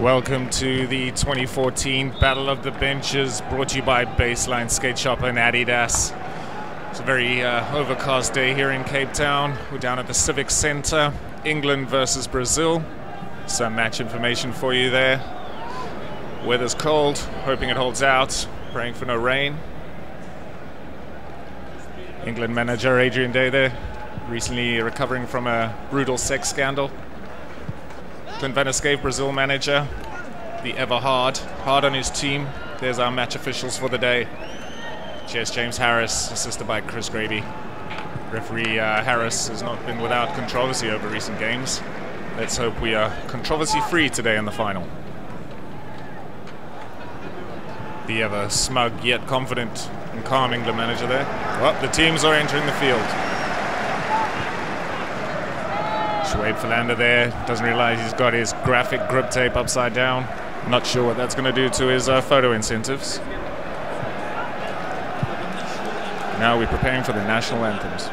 Welcome to the 2014 Battle of the Benches, brought to you by Baseline Skate Shop and Adidas. It's a very uh, overcast day here in Cape Town. We're down at the Civic Centre, England versus Brazil. Some match information for you there. Weather's cold, hoping it holds out, praying for no rain. England manager Adrian Day there, recently recovering from a brutal sex scandal. Clint Escape, Brazil manager, the ever hard, hard on his team. There's our match officials for the day. Cheers, James Harris, assisted by Chris Grady. Referee uh, Harris has not been without controversy over recent games. Let's hope we are controversy-free today in the final. The ever smug yet confident and calm England manager there. Well, the teams are entering the field. Shoaib Philander there doesn't realize he's got his graphic grip tape upside down. Not sure what that's going to do to his uh, photo incentives. Now we're preparing for the national anthems.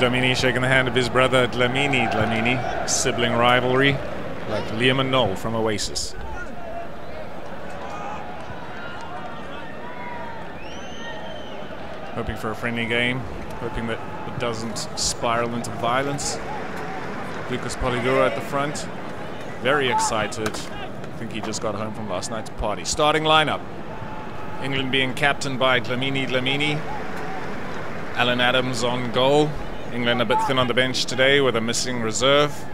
Dlamini shaking the hand of his brother Dlamini Dlamini, sibling rivalry, like Liam and Noel from Oasis. Hoping for a friendly game, hoping that it doesn't spiral into violence. Lucas Polidoro at the front, very excited. I think he just got home from last night's party. Starting lineup. England being captained by Dlamini Dlamini, Alan Adams on goal. England a bit thin on the bench today with a missing reserve.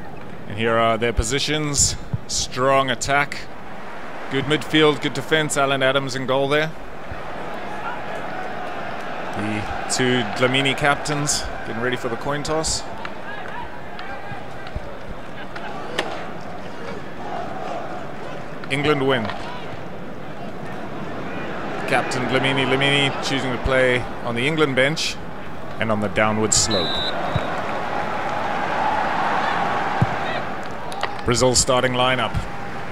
And here are their positions. Strong attack. Good midfield, good defense. Alan Adams in goal there. The two Dlamini captains getting ready for the coin toss. England win. Captain Dlamini Dlamini choosing to play on the England bench and on the downward slope. Brazil's starting lineup.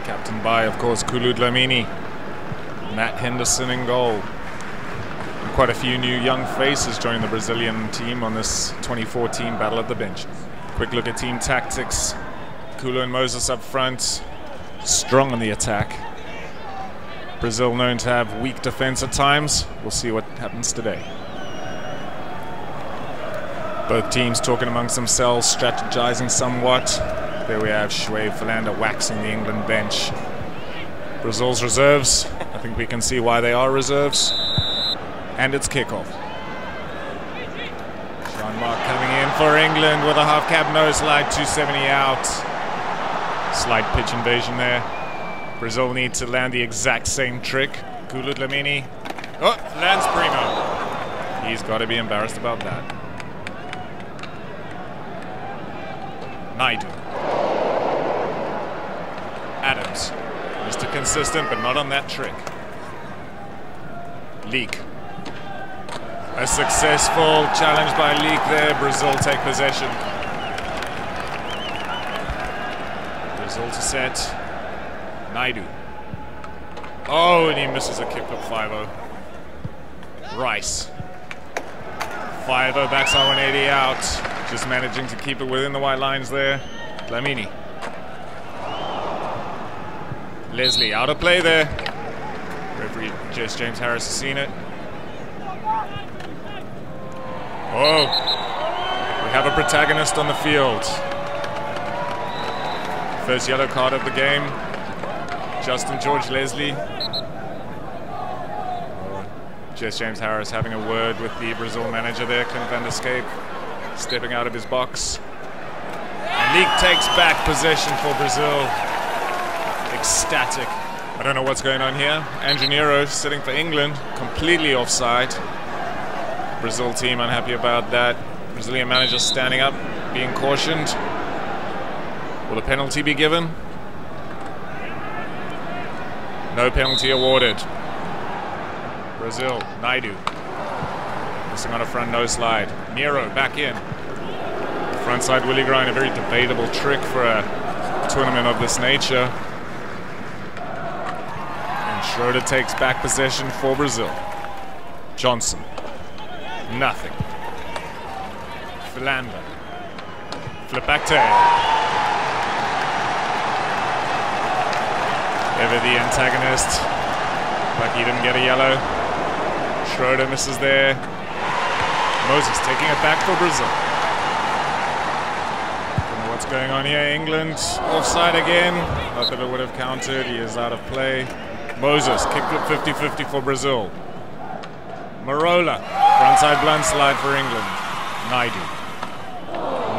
Captained by, of course, Kulu Dlamini. Matt Henderson in goal. And quite a few new young faces joining the Brazilian team on this 2014 Battle of the Bench. Quick look at team tactics. Kulu and Moses up front. Strong on the attack. Brazil known to have weak defense at times. We'll see what happens today. Both teams talking amongst themselves, strategizing somewhat. There we have Shoaib Philander waxing the England bench. Brazil's reserves. I think we can see why they are reserves. And it's kickoff. Jean Marc coming in for England with a half cab nose slide, 270 out. Slight pitch invasion there. Brazil need to land the exact same trick. Kulu Dlamini. Oh, lands primo. He's got to be embarrassed about that. Naidu. Adams. Mr. Consistent, but not on that trick. Leak. A successful challenge by Leek there. Brazil take possession. Brazil to set. Naidu. Oh, and he misses a kick up 5-0. Rice. 5-0 backside 180 out. Just managing to keep it within the white lines there. Dlamini. Leslie out of play there. Referee Jess James Harris has seen it. Oh, we have a protagonist on the field. First yellow card of the game. Justin George Leslie. Jess James Harris having a word with the Brazil manager there, Clint van der stepping out of his box. And takes back possession for Brazil. Ecstatic. I don't know what's going on here. Andrew sitting for England, completely offside. Brazil team unhappy about that. Brazilian manager standing up, being cautioned. Will a penalty be given? No penalty awarded. Brazil, Naidu. Missing on a front no slide. Nero back in. Frontside Willie grind, a very debatable trick for a tournament of this nature. And Schroeder takes back possession for Brazil. Johnson. Nothing. Philander. Flip back to Ever the antagonist. But he didn't get a yellow. Schroeder misses there. Moses taking it back for Brazil. Don't know what's going on here. England offside again. Not that it would have counted. He is out of play. Moses kicked it 50-50 for Brazil. Marola, frontside blunt slide for England. Naidu.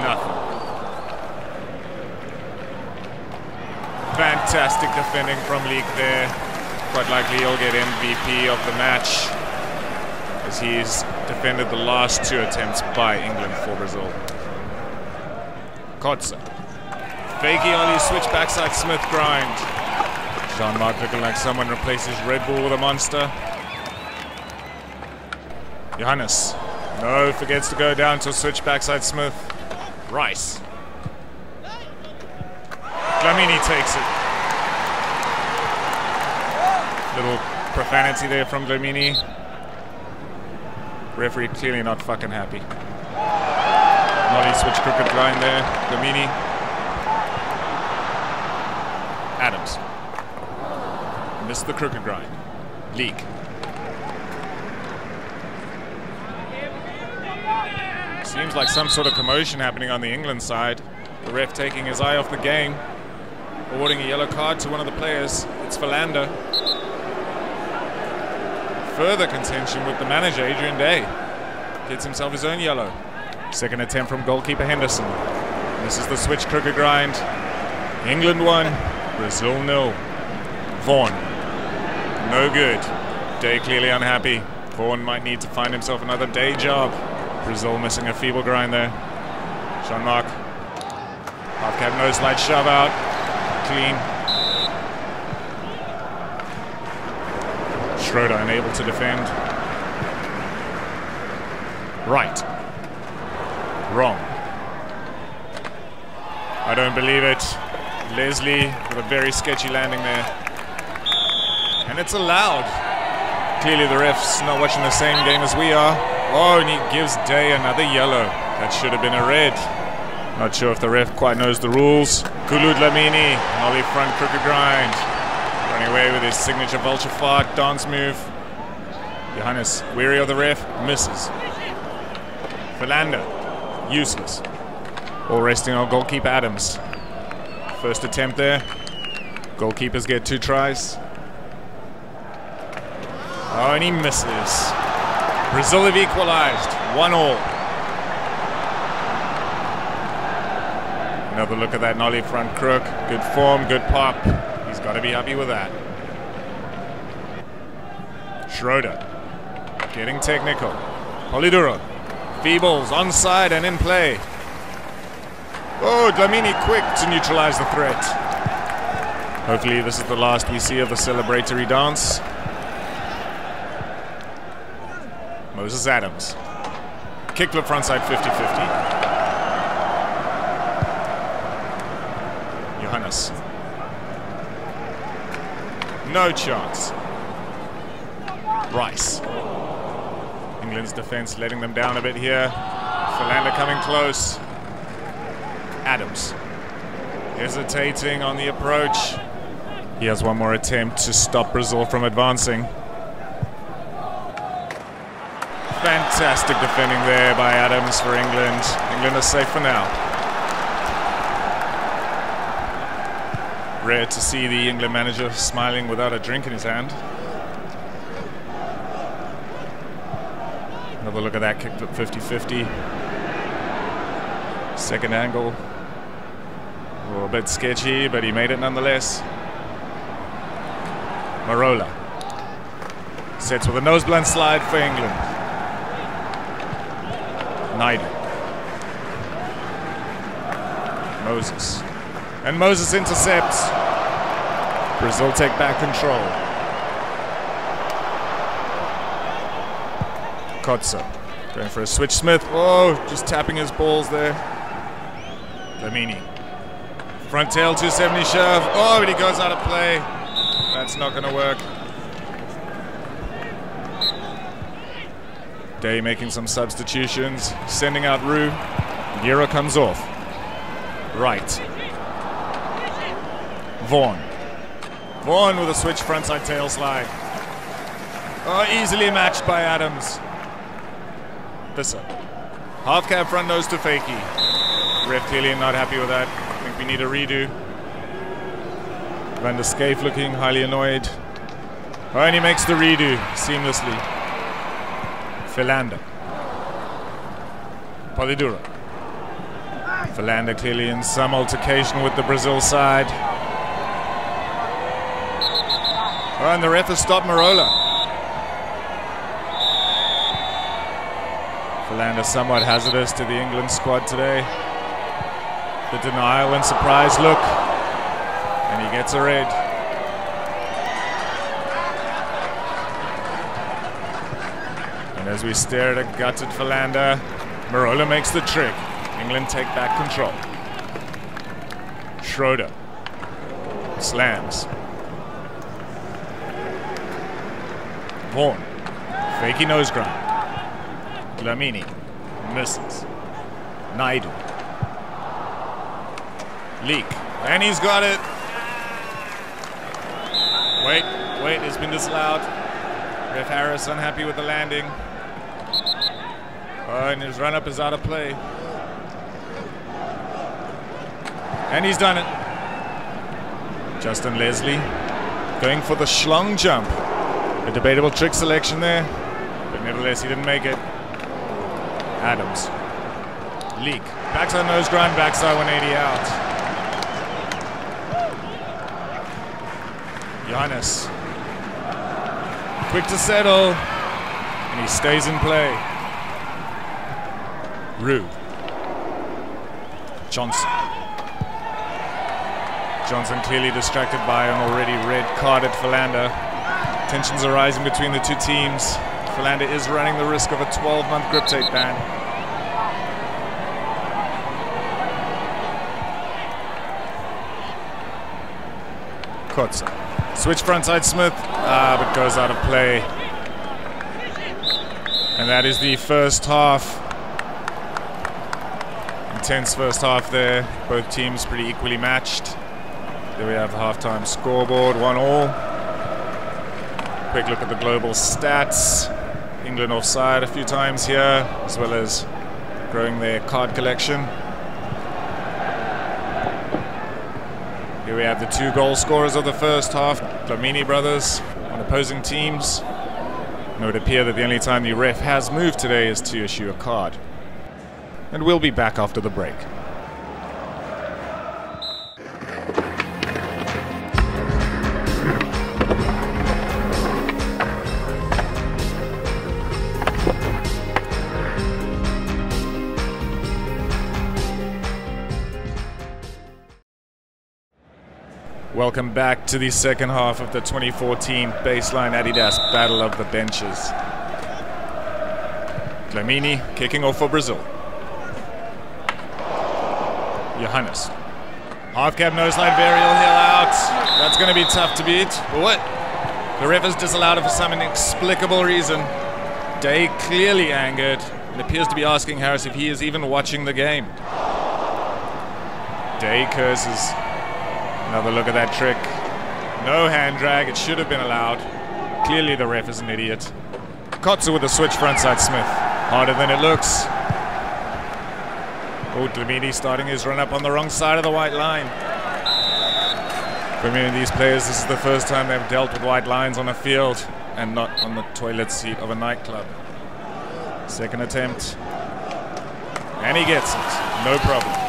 Nothing. Fantastic defending from Leek there. Quite likely he'll get MVP of the match as he's defended the last two attempts by England for Brazil. Kotze. Fakey Ollie switch backside Smith grind. Jean-Marc looking like someone replaces Red Bull with a monster. Johannes. No, forgets to go down to switch backside Smith. Rice. Dlamini takes it. Little profanity there from Dlamini. Referee clearly not fucking happy. Nollie switch crooked line there. Dlamini. Adams. Missed the crooked grind. Leek. Seems like some sort of commotion happening on the England side. The ref taking his eye off the game. Awarding a yellow card to one of the players. It's Philander. Further contention with the manager, Adrian Day. Gets himself his own yellow. Second attempt from goalkeeper Henderson. This is the switch crooked grind. England won, Brazil nil. Vaughan. No good. Day clearly unhappy. Vaughan might need to find himself another day job. Brazil missing a feeble grind there. Jean-Marc. Half cab no slide shove out. Clean. Schroeder unable to defend. Right. Wrong. I don't believe it. Leslie with a very sketchy landing there. And it's allowed. Clearly the ref's not watching the same game as we are. Oh, and he gives Day another yellow. That should have been a red. Not sure if the ref quite knows the rules. Kulu Dlamini, Nollie front crooked grind. Running away with his signature vulture fart dance move. Johannes, weary of the ref, misses. Philander, useless. All resting on goalkeeper Adams. First attempt there. Goalkeepers get two tries. Oh, and he misses. Brazil have equalized. One all. Another look at that Nollie front crook. Good form, good pop. He's got to be happy with that. Schroeder. Getting technical. Polidoro. Feebles onside and in play. Oh, Dlamini quick to neutralize the threat. Hopefully this is the last we see of the celebratory dance. Moses Adams. Kickflip frontside 50-50. Johannes. No chance. Rice. England's defense letting them down a bit here. Philander coming close. Adams. Hesitating on the approach. He has one more attempt to stop Brazil from advancing. Fantastic defending there by Adams for England. England is safe for now. Rare to see the England manager smiling without a drink in his hand. Another look at that kick flip 50-50. Second angle. Oh, a little bit sketchy, but he made it nonetheless. Marola. Sets with a nose blunt slide for England. Naidu. Moses. And Moses intercepts. Brazil take back control. Kotze. Going for a switch. Smith. Oh, just tapping his balls there. Dlamini. Front tail 270 shove. Oh, but he goes out of play. That's not going to work. Day making some substitutions. Sending out Roux. Gira comes off. Right. Vaughan. Vaughan with a switch frontside tail slide. Oh, easily matched by Adams. Visser. Half cab front nose to Fakey. Ref clearly not happy with that. I think we need a redo. Van der Schyff looking highly annoyed. Oh, and he makes the redo seamlessly. Philander. Polidoro. Philander clearly in some altercation with the Brazil side. Oh, and the ref has stopped Marola. Philander somewhat hazardous to the England squad today. The denial and surprise look. And he gets a red. And as we stare at a gutted Philander, Marola makes the trick. England take back control. Schroeder slams. Vaughan, fakey nose grind. Dlamini misses. Naidu. Leak. And he's got it. Wait, wait, it's been disallowed. Ref Harris unhappy with the landing. Oh, and his run-up is out of play. And he's done it. Justin Leslie going for the schlong jump. Debatable trick selection there, but nevertheless he didn't make it. Adams. Leak. Backside nose grind, backside 180 out. Johannes. Quick to settle. And he stays in play. Roux. Johnson. Johnson clearly distracted by an already red carded Philander. Tensions are rising between the two teams. Philander is running the risk of a 12-month grip tape ban. Kotze. Switch frontside Smith, ah, but goes out of play. And that is the first half. Intense first half there. Both teams pretty equally matched. There we have the halftime scoreboard, one all. Quick look at the global stats. England offside a few times here, as well as growing their card collection. Here we have the two goal scorers of the first half, Dlamini brothers on opposing teams. And it would appear that the only time the ref has moved today is to issue a card. And we'll be back after the break. Welcome back to the second half of the 2014 Baseline Adidas Battle of the Benches. Dlamini kicking off for Brazil. Johannes. Half cab nose line varial heel out. That's going to be tough to beat. But what? The ref has disallowed it for some inexplicable reason. Day clearly angered and appears to be asking Harris if he is even watching the game. Day curses. Another look at that trick. No hand drag. It should have been allowed. Clearly the ref is an idiot. Kotze with a switch frontside Smith. Harder than it looks. Oh, Dlamini starting his run up on the wrong side of the white line. For many of these players, this is the first time they've dealt with white lines on a field and not on the toilet seat of a nightclub. Second attempt. And he gets it. No problem.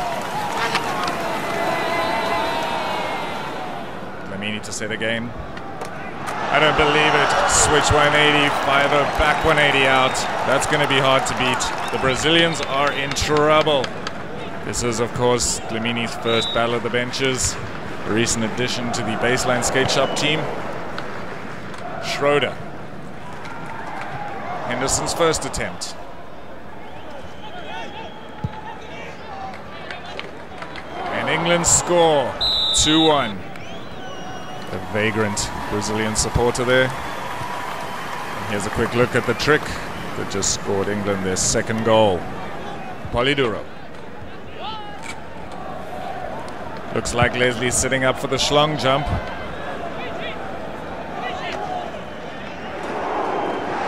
Dlamini to set game. I don't believe it. Switch 180, fire the back 180 out. That's going to be hard to beat. The Brazilians are in trouble. This is, of course, Dlamini's first battle of the benches. A recent addition to the baseline skate shop team. Schroeder. Henderson's first attempt. And England score 2-1. A vagrant Brazilian supporter there. And here's a quick look at the trick that just scored England their second goal. Polidoro. Looks like Leslie's sitting up for the schlong jump.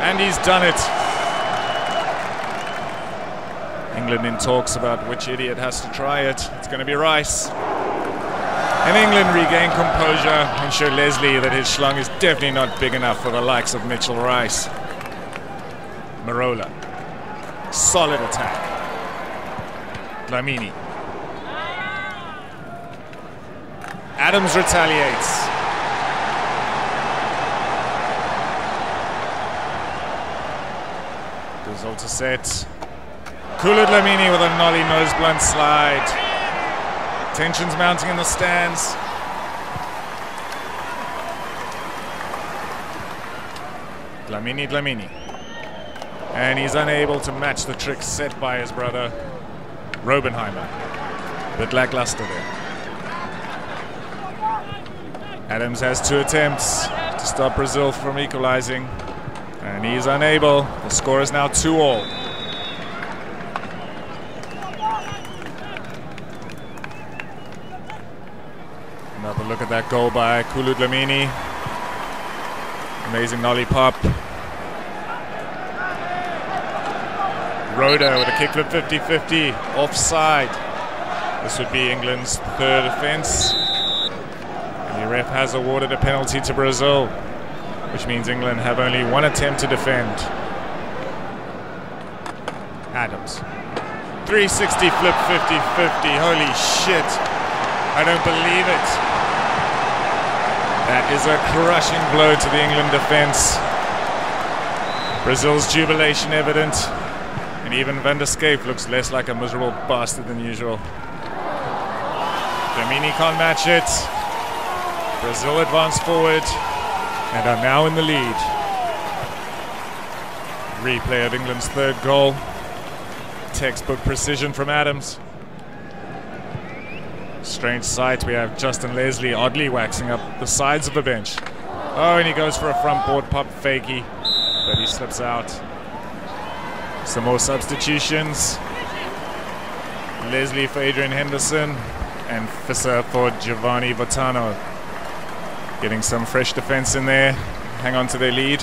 And he's done it. England in talks about which idiot has to try it. It's going to be Rice. And England regain composure and show Leslie that his schlong is definitely not big enough for the likes of Mitchell Rice. Marola. Solid attack. Dlamini. Adams retaliates. Result set. Kulu Dlamini with a nollie nose blunt slide. Tensions mounting in the stands. Dlamini, Dlamini. And he's unable to match the trick set by his brother, Robenheimer. But lackluster there. Adams has two attempts to stop Brazil from equalizing. And he's unable. The score is now 2 all. Another look at that goal by Kulu Dlamini. Amazing nollie pop. Rhoda with a kickflip 50-50 offside. This would be England's third offence. And the ref has awarded a penalty to Brazil, which means England have only one attempt to defend. Adams. 360 flip 50-50. Holy shit. I don't believe it. That is a crushing blow to the England defence. Brazil's jubilation evident. And even Van der Schyff looks less like a miserable bastard than usual. Dlamini can't match it. Brazil advance forward and are now in the lead. Replay of England's third goal. Textbook precision from Adams. Strange sight, we have Justin Leslie oddly waxing up the sides of the bench. Oh, and he goes for a front board pop fakey, but he slips out. Some more substitutions. Leslie for Adrian Henderson and Visser for Giovanni Votano. Getting some fresh defense in there. Hang on to their lead.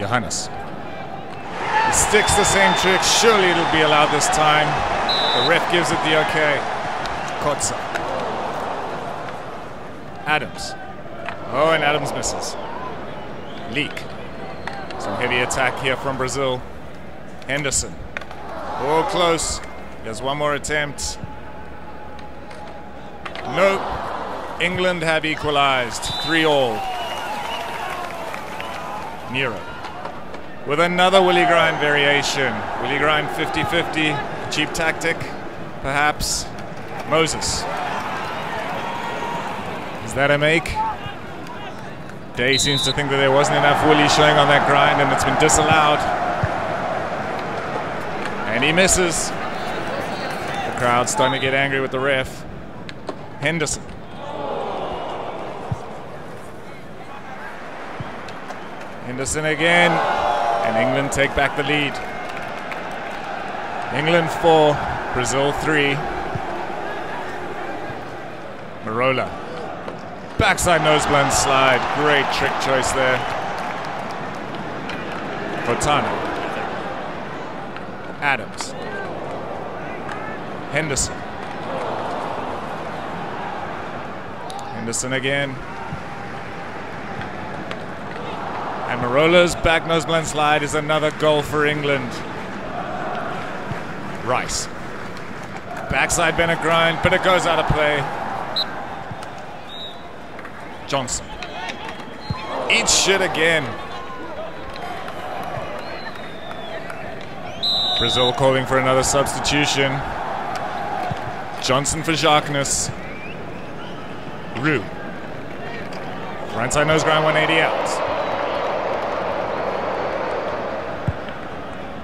Johannes. Sticks the same trick. Surely it'll be allowed this time. The ref gives it the okay. Kotze. Adams. Oh, and Adams misses. Leak. Some heavy attack here from Brazil. Henderson. Oh, close. There's one more attempt. Nope. England have equalized. Three all. Nero. With another Willie Grind variation. Willie Grind 50-50. Cheap tactic, perhaps. Moses. Is that a make? Day seems to think that there wasn't enough Willie showing on that grind and it's been disallowed. And he misses. The crowd's starting to get angry with the ref. Henderson. Henderson again. And England take back the lead. England 4, Brazil 3. Marola. Backside nose blunt slide. Great trick choice there. Fotana. Adams. Henderson. Henderson again. Marola's back nose blunt slide is another goal for England. Rice. Backside Bennett grind, but it goes out of play. Johnson. Eats shit again. Brazil calling for another substitution. Johnson for Jacques. Roux. Frontside nose grind 180 out.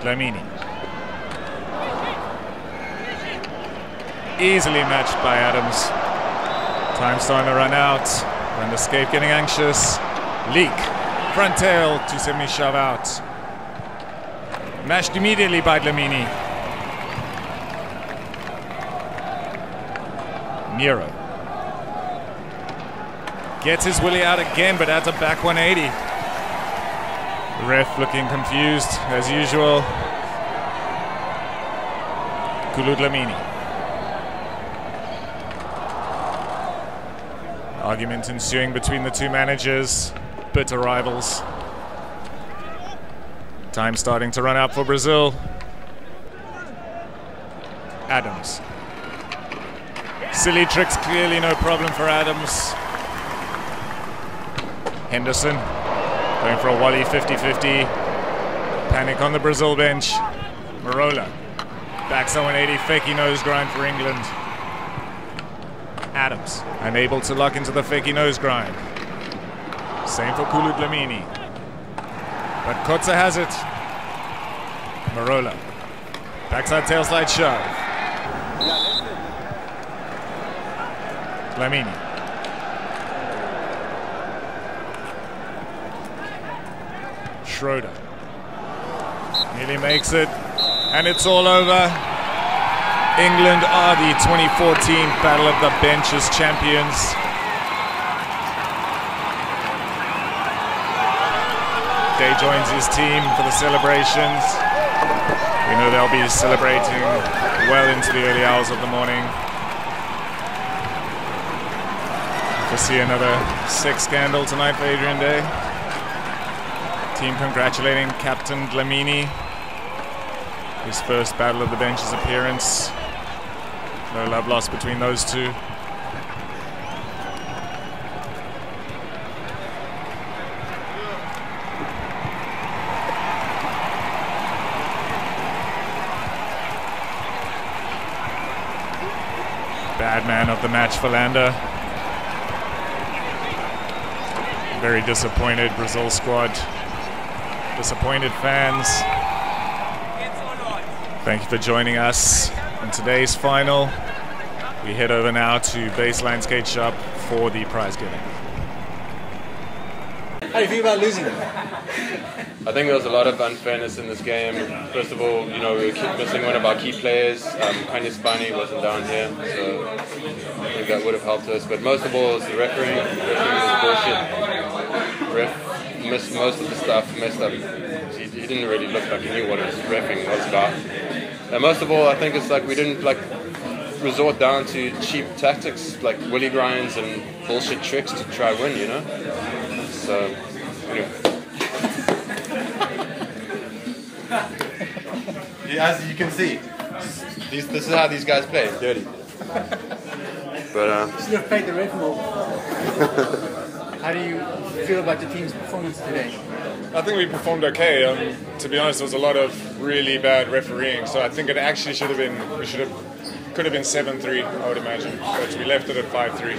Dlamini. Easily matched by Adams. Time starting to run out. Run escape getting anxious. Leak. Front tail 270 shove out. Mashed immediately by Dlamini. Nero. Gets his willy out again, but adds a back 180. Ref looking confused as usual. Kulu Dlamini. Argument ensuing between the two managers. Bitter rivals. Time starting to run out for Brazil. Adams. Silly tricks, clearly no problem for Adams. Henderson going for a Wally 50-50. Panic on the Brazil bench. Marola. Backs 180, fakey nose grind for England. Adams, unable to lock into the fakey nose grind. Same for Kulu Dlamini. But Kotze has it. Marola. Backside tail slide shove. Dlamini. Schroeder. Nearly makes it. And it's all over. England are the 2014 Battle of the Benches champions. Day joins his team for the celebrations. We know they'll be celebrating well into the early hours of the morning. To see another sex scandal tonight for Adrian Day. Team congratulating Captain Dlamini. His first Battle of the Benches appearance. No love lost between those two. Bad man of the match Landa. Very disappointed Brazil squad. Disappointed fans. Thank you for joining us in today's final. We head over now to Baseline Skate Shop for the prize giving. How do you feel about losing? I think there was a lot of unfairness in this game. First of all, you know, we keep missing one of our key players. Um, Kanye Spani wasn't down here, so I think that would have helped us. But most of all, is the refereeing. The refereeing was bullshit. Ref missed most of the stuff, messed up. He, he didn't really look like he knew what his refing was about. And most of all, I think it's like we didn't like resort down to cheap tactics like willy grinds and bullshit tricks to try win, you know. So, anyway. As you can see, these, this is how these guys play, dirty. But uh, You should have played the ref more. How do you feel about the team's performance today? I think we performed okay. Um, to be honest, there was a lot of really bad refereeing, so I think it actually should have been we should have could have been seven three. I would imagine, but we left it at five three.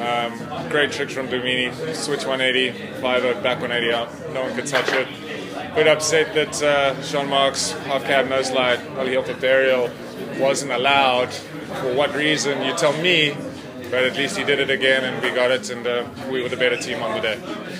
Um, great tricks from Dlamini. Switch 180, 5 back 180 out. No one could touch it. Bit upset that uh, Jean-Marc's half cab no slide, Ollie Hill fifth aerial wasn't allowed. For what reason? You tell me. But at least he did it again, and we got it, and uh, we were the better team on the day.